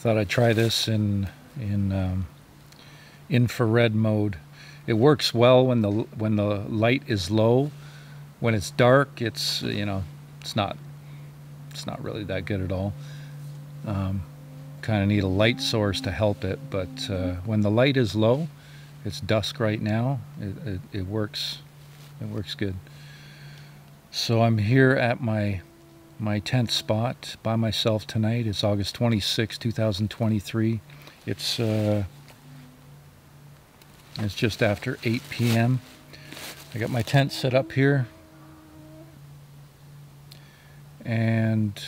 thought I'd try this in in um, infrared mode. It works well when the when the light is low. When it's dark, it's you know it's not it's not really that good at all. Um, kind of need a light source to help it, but uh, when the light is low, it's dusk right now. It, it, it works. It works good. So I'm here at my my tent spot by myself tonight. It's August 26, 2023. It's uh, it's just after 8 p.m. I got my tent set up here, and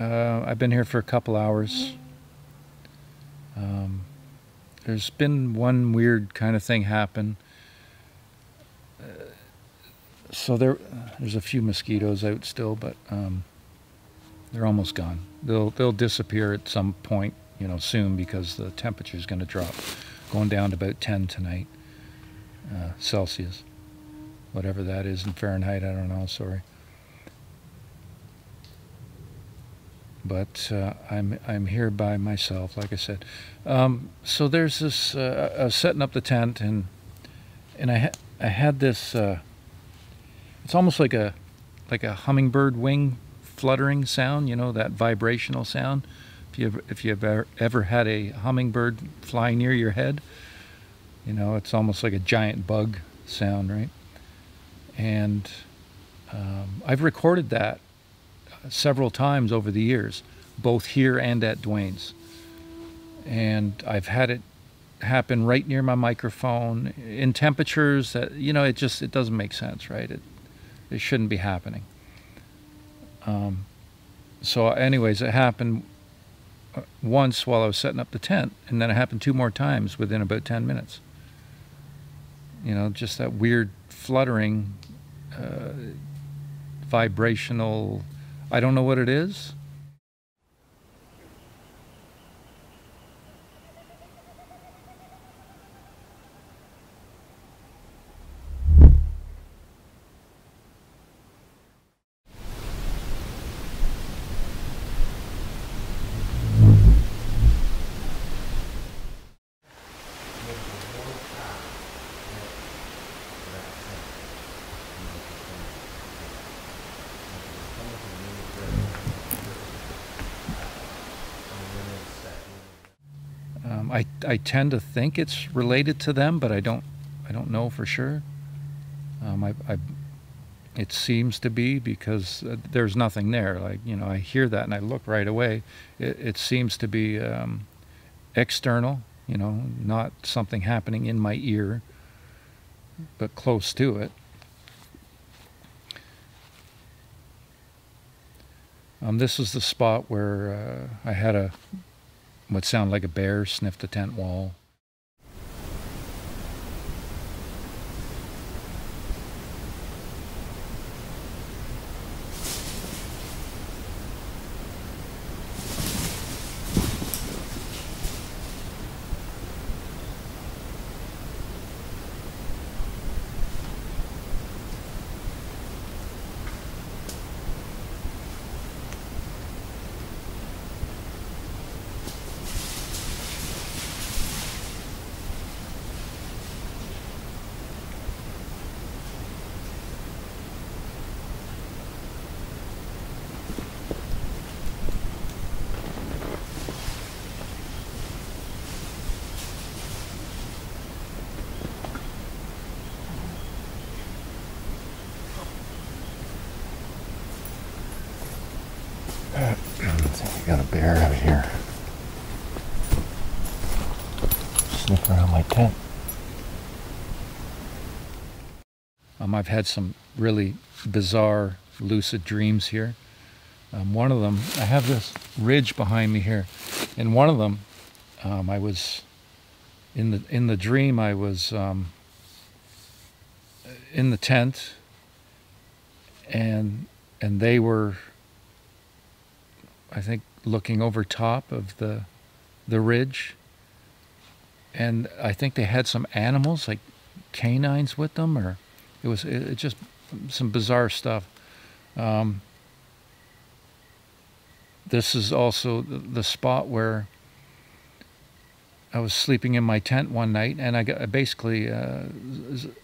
uh, I've been here for a couple hours. Um, there's been one weird kind of thing happen so there, there's a few mosquitoes out still, but um, they're almost gone. They'll they'll disappear at some point, you know, soon because the temperature is going to drop, going down to about 10 tonight, uh, Celsius, whatever that is in Fahrenheit. I don't know. Sorry. But uh, I'm I'm here by myself, like I said. Um, so there's this uh, setting up the tent, and and I ha I had this uh, it's almost like a like a hummingbird wing fluttering sound, you know, that vibrational sound. If you if you've ever, ever had a hummingbird fly near your head, you know, it's almost like a giant bug sound, right? And um, I've recorded that several times over the years, both here and at Dwayne's. And I've had it happen right near my microphone in temperatures that, you know, it just, it doesn't make sense, right? It, it shouldn't be happening. Um, so, anyways, it happened uh, once while I was setting up the tent, and then it happened two more times within about 10 minutes. You know, just that weird fluttering, uh, vibrational, I don't know what it is. I tend to think it's related to them, but I don't I don't know for sure. Um, I, I it seems to be because uh, there's nothing there. Like you know, I hear that and I look right away. It, it seems to be um, external. You know, not something happening in my ear, but close to it. Um, this is the spot where uh, I had a what sounded like a bear sniffed the tent wall. I think we got a bear out here. Um, I've had some really bizarre lucid dreams here. Um, one of them, I have this ridge behind me here. In one of them, um, I was in the in the dream. I was um, in the tent, and and they were I think looking over top of the the ridge. And I think they had some animals like canines with them, or it was it, it just some bizarre stuff. Um, this is also the spot where I was sleeping in my tent one night, and I got basically uh,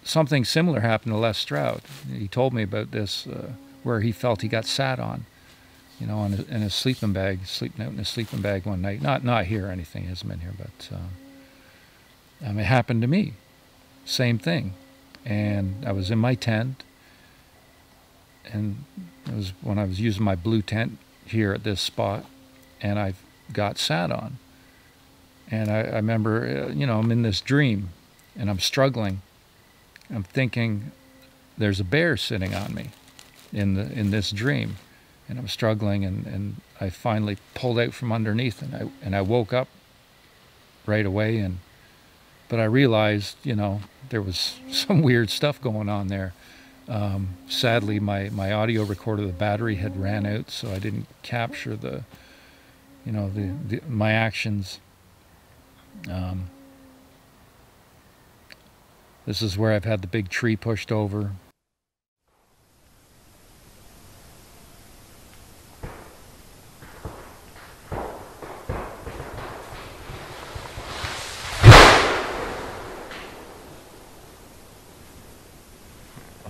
something similar happened to Les Stroud. He told me about this, uh, where he felt he got sat on, you know, in his, in his sleeping bag, sleeping out in his sleeping bag one night. Not not here or anything, hasn't been here, but um, um, it happened to me. Same thing, and I was in my tent, and it was when I was using my blue tent here at this spot, and I got sat on. And I, I remember, uh, you know, I'm in this dream. And I'm struggling. I'm thinking there's a bear sitting on me in the in this dream. And I'm struggling. And, and I finally pulled out from underneath. And I and I woke up right away and but I realized, you know, there was some weird stuff going on there. Um, sadly, my, my audio recorder, the battery had ran out, so I didn't capture the, you know, the, the my actions um, this is where I've had the big tree pushed over.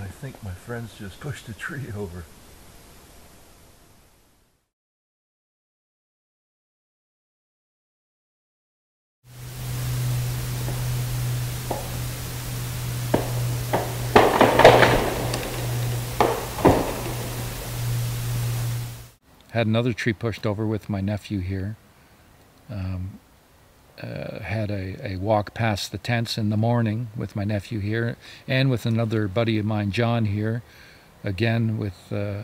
I think my friends just pushed a tree over. had another tree pushed over with my nephew here. Um, uh, had a, a walk past the tents in the morning with my nephew here and with another buddy of mine, John, here. Again, with uh,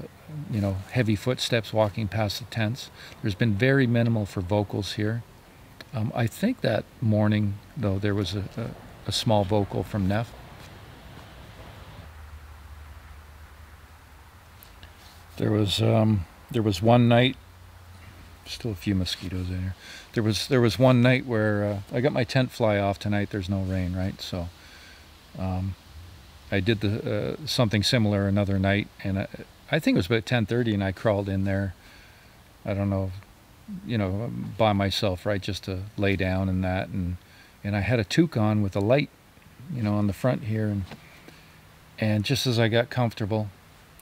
you know heavy footsteps walking past the tents. There's been very minimal for vocals here. Um, I think that morning, though, there was a, a, a small vocal from Nef. There was um, there was one night still a few mosquitoes in here. There was there was one night where uh, I got my tent fly off tonight there's no rain right? So um, I did the uh, something similar another night and I, I think it was about 10:30 and I crawled in there I don't know you know by myself right just to lay down and that and and I had a toque on with a light you know on the front here and and just as I got comfortable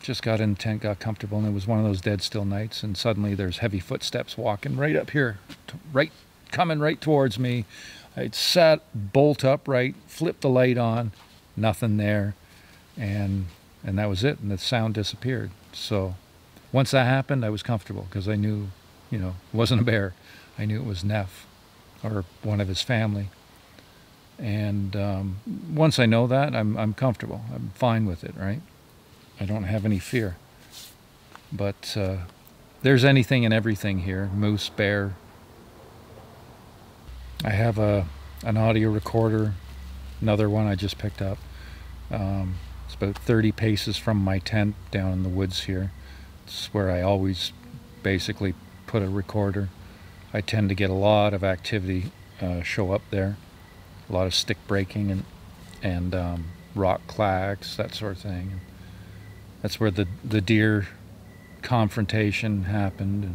just got in tent, got comfortable, and it was one of those dead still nights. And suddenly there's heavy footsteps walking right up here, right coming right towards me. I sat bolt upright, flipped the light on, nothing there, and and that was it. And the sound disappeared. So once that happened, I was comfortable because I knew, you know, it wasn't a bear. I knew it was Nef or one of his family. And um, once I know that, I'm I'm comfortable. I'm fine with it, right? I don't have any fear. But uh, there's anything and everything here moose, bear. I have a an audio recorder, another one I just picked up. Um, it's about 30 paces from my tent down in the woods here. It's where I always basically put a recorder. I tend to get a lot of activity uh, show up there, a lot of stick breaking and and um, rock clacks, that sort of thing. That's where the, the deer confrontation happened. And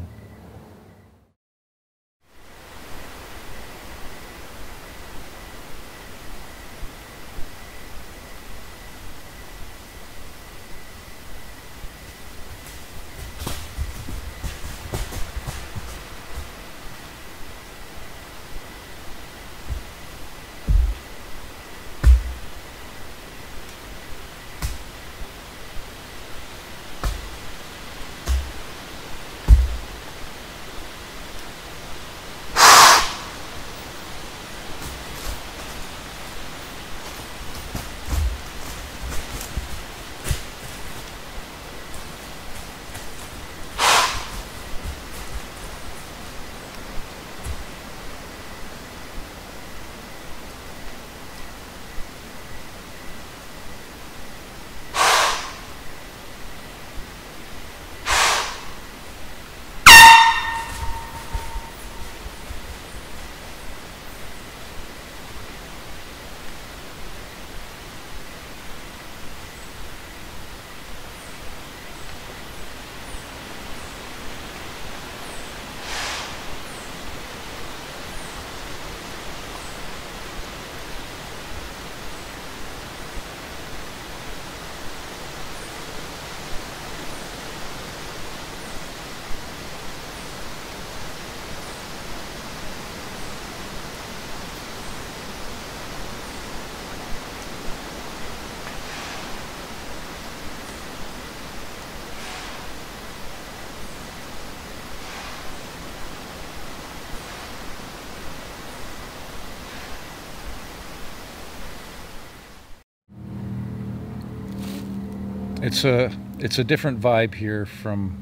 it's a it's a different vibe here from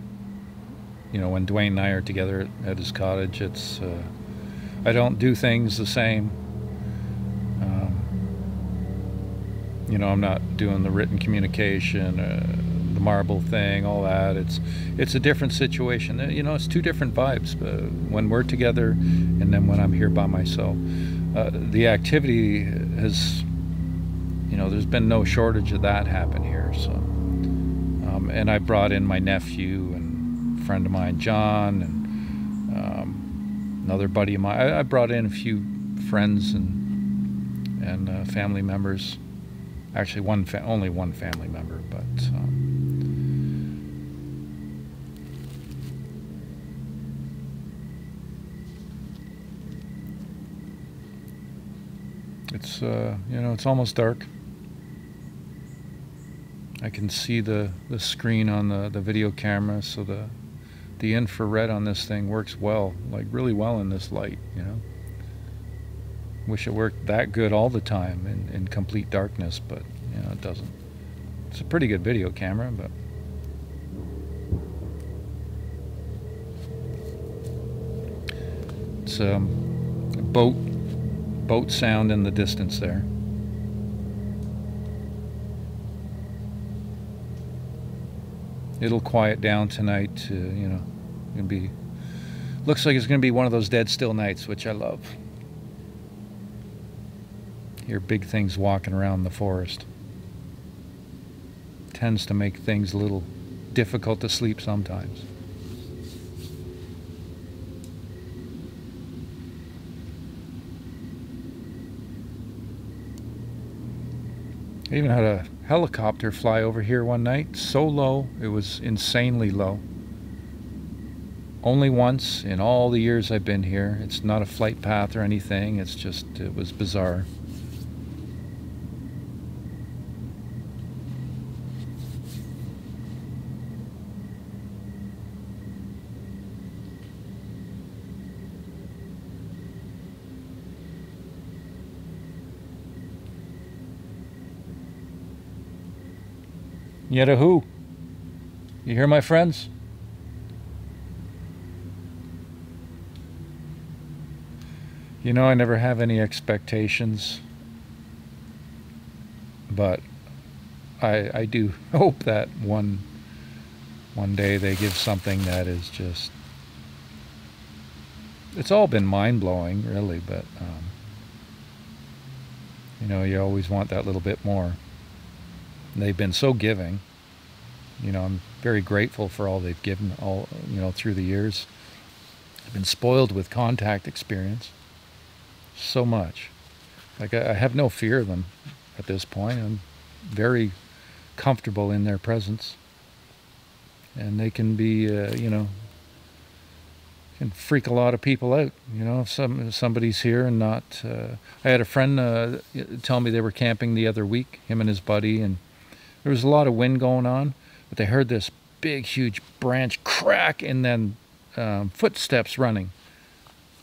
you know when Dwayne and I are together at, his cottage. It's uh, I don't do things the same. Um, you know, I'm not doing the written communication, uh, the marble thing, all that. It's it's a different situation. Uh, you know, it's two different vibes. Uh, when we're together, and then when I'm here by myself, uh, the activity has, you know, there's been no shortage of that happen here. So, um, and I brought in my nephew and friend of mine, John, and um, another buddy of mine. I, I, brought in a few friends and and uh, family members. Actually, one only one family member, but. Um, it's uh, you know it's almost dark. I can see the, the screen on the, the video camera, so the the infrared on this thing works well, like really well in this light, you know. Wish it worked that good all the time in, in complete darkness, but you know it doesn't. It's a pretty good video camera, but it's um, a boat boat sound in the distance there. It'll quiet down tonight. To, you know, gonna be. Looks like it's gonna be one of those dead still nights, which I love. Hear big things walking around the forest. Tends to make things a little difficult to sleep sometimes. I even had a helicopter fly over here one night, so low, it was insanely low. Only once in all the years I've been here. It's not a flight path or anything, it's just, it was bizarre. Yet a who? You hear my friends? You know, I never have any expectations, but I, I do hope that one one day they give something that is just it's all been mind blowing, really, but um, you know, you always want that little bit more. They've been so giving. You know, I'm very grateful for all they've given all you know through the years. I've been spoiled with contact experience so much. Like I, I have no fear of them at this point. I'm very comfortable in their presence, and they can be, uh, you know, can freak a lot of people out. You know, if some if somebody's here and not. Uh, I had a friend uh, tell me they were camping the other week, him and his buddy, and there was a lot of wind going on, but they heard this big, huge branch crack and then um, footsteps running.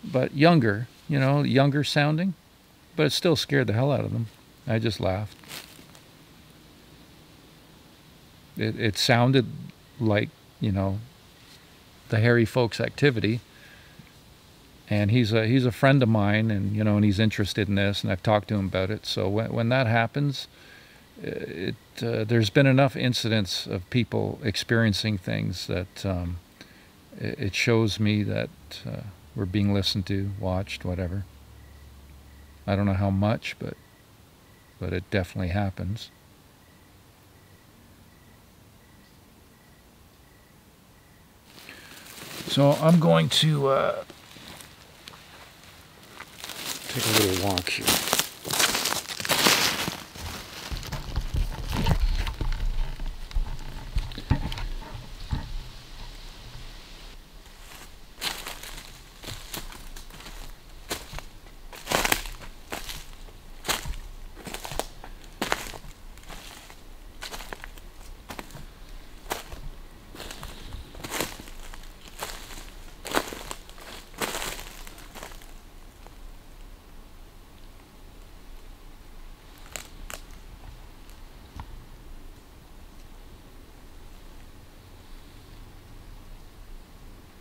But younger, you know, younger sounding, but it still scared the hell out of them. I just laughed. It, it sounded like, you know, the hairy folks activity and he's a he's a friend of mine and you know and he's interested in this and I've talked to him about it so when, when that happens it, uh, there's been enough incidents of people experiencing things that um, it, shows me that uh, we're being listened to, watched, whatever. I don't know how much, but but it definitely happens. So I'm going to uh, take a little walk here.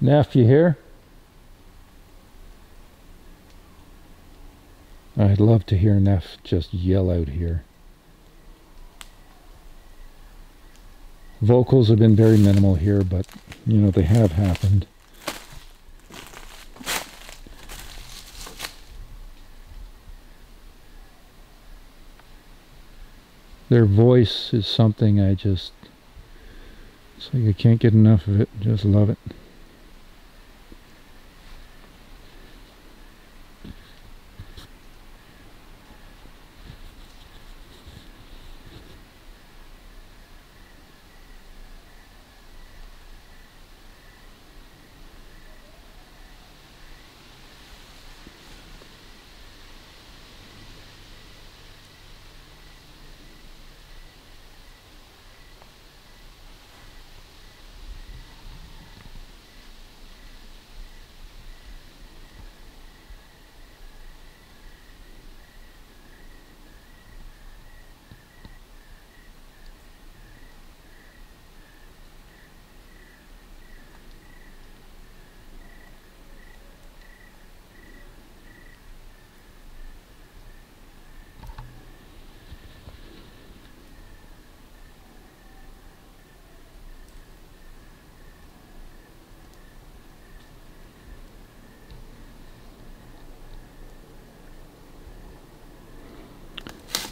You here? I'd love to hear Nef just yell out here. Vocals have been very minimal here, but you know, they have happened. Their voice is something I just, it's like I can't get enough of it, just love it.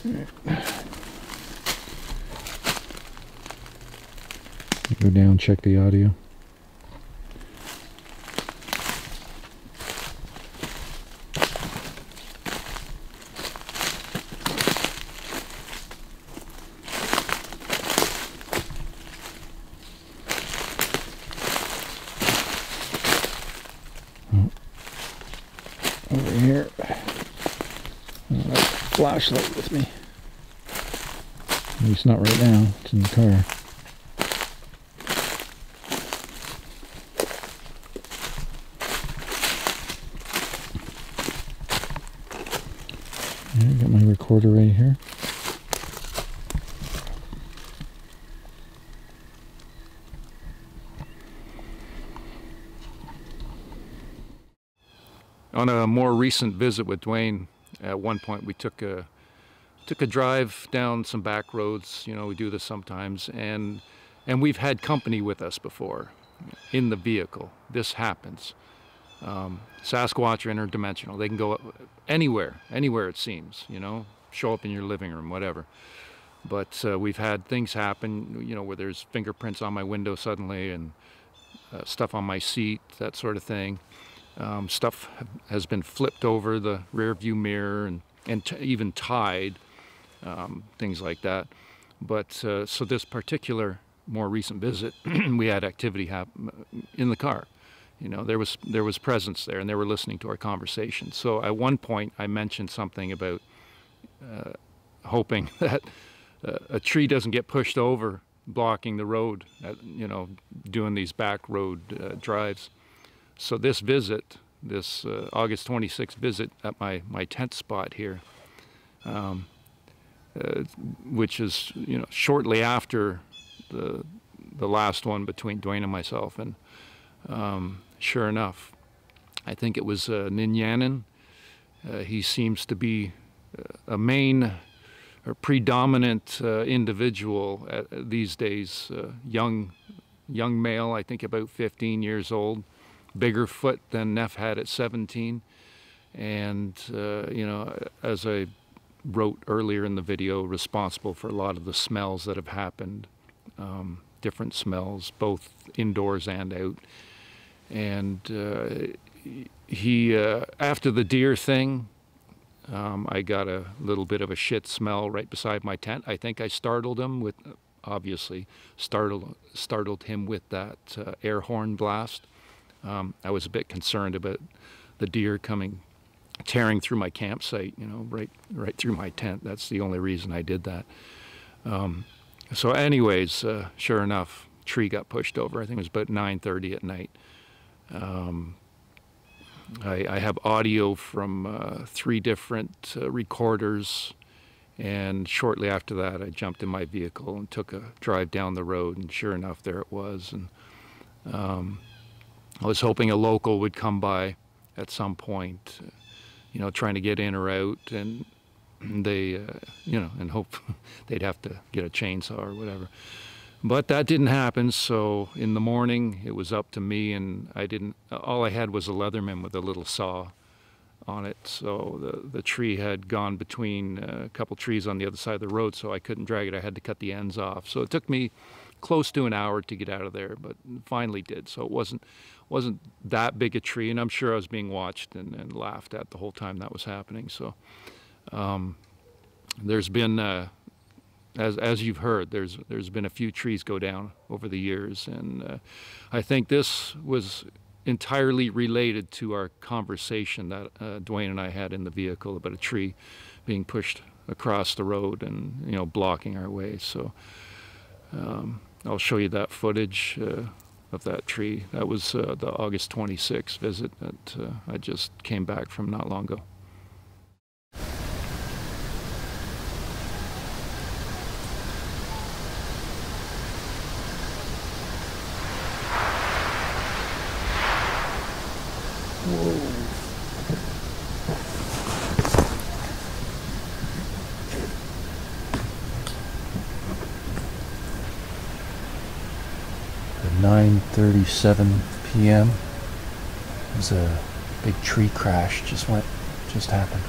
Go down, check the audio. Oh. Over here. Flashlight with me. At least not right now. It's in the car. Yeah, got my recorder right here. On a more recent visit with Dwayne, at one point we took a took a drive down some back roads. You know, we do this sometimes, and and we've had company with us before in the vehicle. This happens. Um, Sasquatch are interdimensional. They can go anywhere, anywhere it seems. You know, show up in your living room, whatever. But uh, we've had things happen. You know, where there's fingerprints on my window suddenly and uh, stuff on my seat, that sort of thing. Um, stuff has been flipped over the rear view mirror and, and even tied um, things like that. But uh, so this particular more recent visit, we had activity happen in the car. You know, there was there was presence there, and they were listening to our conversation. So at one point, I mentioned something about uh, hoping that uh, a tree doesn't get pushed over, blocking the road. At, you know, doing these back road uh, drives. So this visit, this uh, August 26th visit at my my tent spot here. Um, uh, which is you know shortly after the the last one between Dwayne and myself, and um, sure enough, I think it was uh, Ninyanin. Uh, he seems to be uh, a main or predominant uh, individual at, these days, uh, young young male, I think about 15 years old, bigger foot than Nef had at 17, and you know as I wrote earlier in the video responsible for a lot of the smells that have happened, um, different smells, both indoors and out. And uh, he, uh, after the deer thing, um, I got a little bit of a shit smell right beside my tent. I think I startled him with, obviously, startled startled him with that uh, air horn blast. Um, I was a bit concerned about the deer coming tearing through my campsite, you know, right right through my tent. That's the only reason I did that. Um, so, anyways, uh, sure enough, tree got pushed over. I think it was about 9:30 at night. Um, I, I, have audio from uh, three different uh, recorders, and shortly after that, I jumped in my vehicle and took a drive down the road. And sure enough, there it was. And um, I was hoping a local would come by at some point, you know, trying to get in or out, and they, uh, you know, and hope they'd have to get a chainsaw or whatever. But that didn't happen. So in the morning, it was up to me, and I didn't. All I had was a Leatherman with a little saw on it. So the the tree had gone between uh, a couple trees on the other side of the road, so I couldn't drag it. I had to cut the ends off. So it took me close to an hour to get out of there, but finally did. So it wasn't wasn't that big a tree, and I'm sure I was being watched and, and laughed at the whole time that was happening. So um, there's been, uh, as as you've heard, there's there's been a few trees go down over the years, and uh, I think this was entirely related to our conversation that uh, Dwayne and I had in the vehicle about a tree being pushed across the road and you know blocking our way. So um, I'll show you that footage uh, of that tree. That was uh, the August 26th visit that uh, I just came back from not long ago. Nine thirty-seven p.m. There's a big tree crash. Just went, just happened.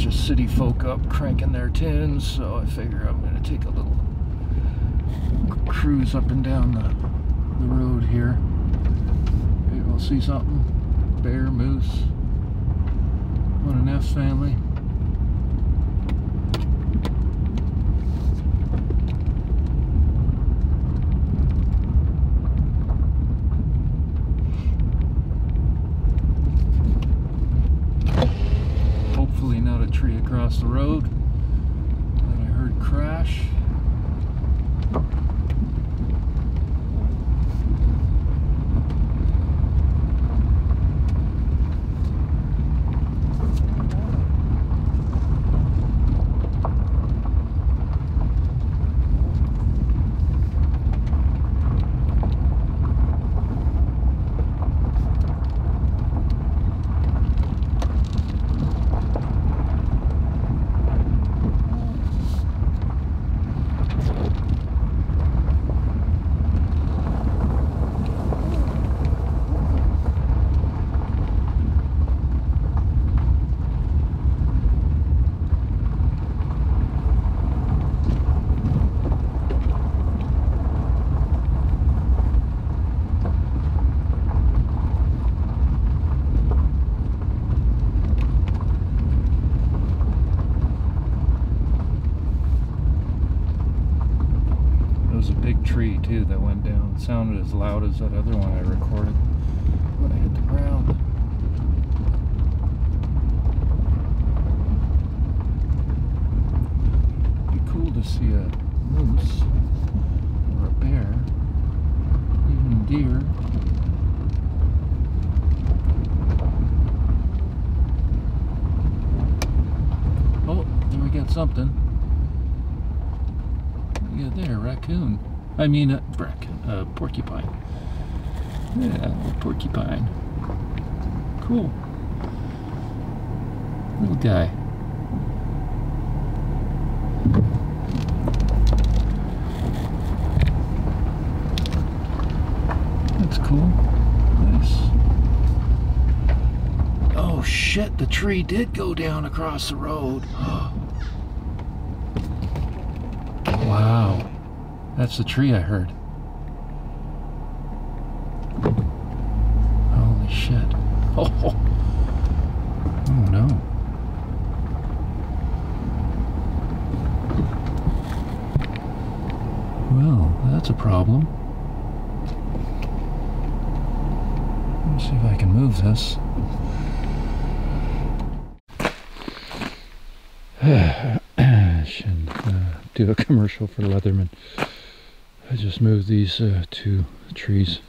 Bunch of city folk up cranking their tins, so I figure I'm going to take a little cruise up and down the, the road here. Maybe we'll see something. Bear, moose, what Nef family. Hopefully not a tree across the road that I heard crash. It was a big tree too that went down. It sounded as loud as that other one I recorded when I hit the ground. Be cool to see a moose or a bear, even deer. Oh, there we got something. Yeah, there, raccoon. I mean, uh, raccoon, uh, porcupine. Yeah, porcupine. Cool. Little guy. That's cool. Nice. Oh shit, the tree did go down across the road. Wow. That's the tree I heard. Holy shit. Oh no. Well, that's a problem. Let's see if I can move this. Should uh, do a commercial for Leatherman. I just moved these uh, two trees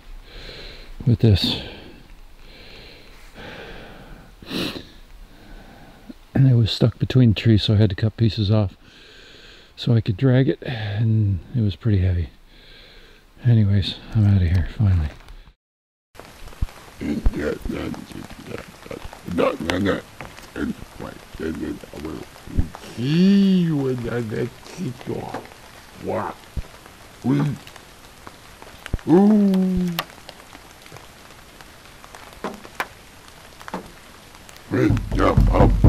with this. And it was stuck between trees, so I had to cut pieces off so I could drag it, and it was pretty heavy. Anyways, I'm out of here finally. Wow. Ooh. Up, up, up,